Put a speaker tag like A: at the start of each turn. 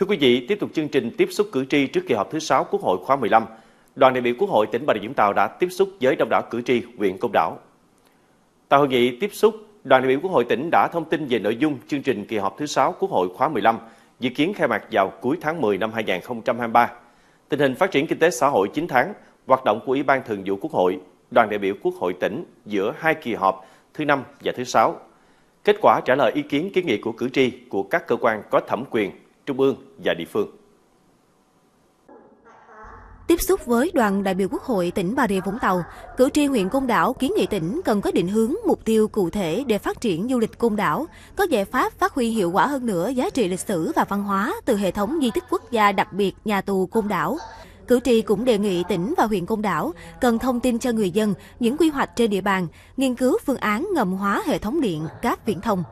A: Thưa quý vị, tiếp tục chương trình tiếp xúc cử tri trước kỳ họp thứ 6 Quốc hội khóa 15. Đoàn đại biểu Quốc hội tỉnh Bà Rịa Vũng Tàu đã tiếp xúc với đông đảo cử tri huyện Côn Đảo. Tại hội nghị tiếp xúc, đoàn đại biểu Quốc hội tỉnh đã thông tin về nội dung chương trình kỳ họp thứ 6 Quốc hội khóa 15, dự kiến khai mạc vào cuối tháng 10 năm 2023. Tình hình phát triển kinh tế xã hội 9 tháng, hoạt động của Ủy ban Thường vụ Quốc hội, đoàn đại biểu Quốc hội tỉnh giữa hai kỳ họp thứ 5 và thứ 6. Kết quả trả lời ý kiến kiến nghị của cử tri của các cơ quan có thẩm quyền, trung ương và địa phương.
B: Tiếp xúc với đoàn đại biểu Quốc hội tỉnh Bà Rịa Vũng Tàu, cử tri huyện Côn Đảo kiến nghị tỉnh cần có định hướng, mục tiêu cụ thể để phát triển du lịch Côn Đảo, có giải pháp phát huy hiệu quả hơn nữa giá trị lịch sử và văn hóa từ hệ thống di tích quốc gia đặc biệt nhà tù Côn Đảo. Cử tri cũng đề nghị tỉnh và huyện Côn Đảo cần thông tin cho người dân những quy hoạch trên địa bàn, nghiên cứu phương án ngầm hóa hệ thống điện, cáp viễn thông.